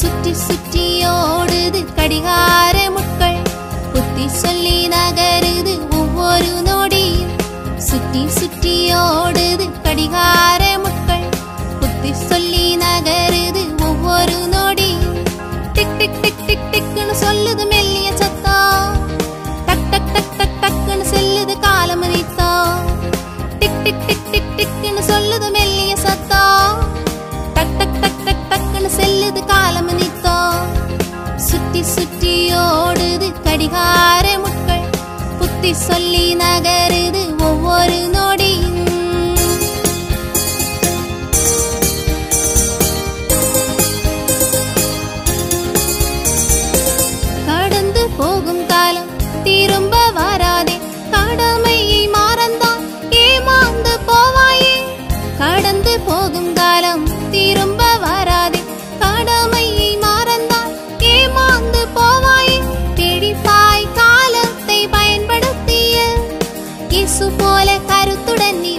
சுற்றி சுற்றி ஓடுது கடிகார முட்கள். புத்தி சொல்லி நகருது ஒவ்வொரு நொடியும். சுற்றி சுற்றி ஓடுது கடிகார முட்கள். புத்தி சொல்லி நகருது ஒவ்வொரு நொடியும். டிக் டிக் டிக் டிக் டிக்னு சொல்லுது மெல்லி சுத்தி சுற்றி ஓடுது கடிகார முட்கள். புத்தி சொல்லி நகருது ஒவ்வொரு நொடியும். கடந்து போகும் காலம் திரும்ப வராதே. கடமையை மறந்தான் ஏமாந்து போவாயே. கடந்து போகும் പോലെ കരുത്തുടൻ നീ